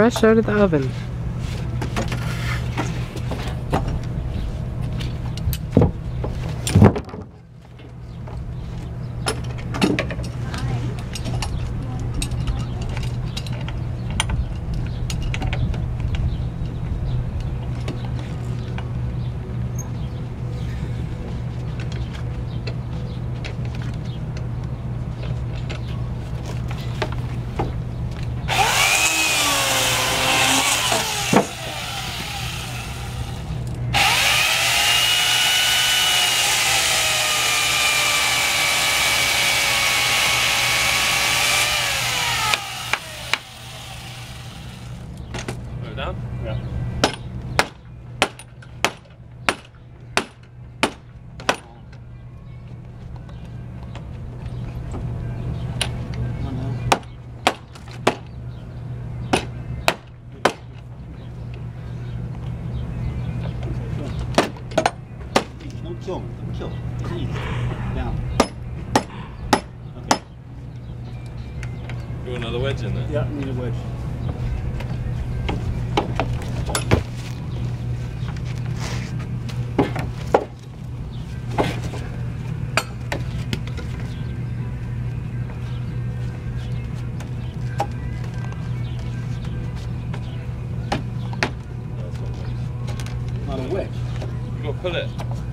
fresh out of the oven. Down. Yeah. Don't kill me. Don't kill me. Easy. Down. Okay. Got another wedge in there. Yeah, need a wedge. whip. You've got to pull it.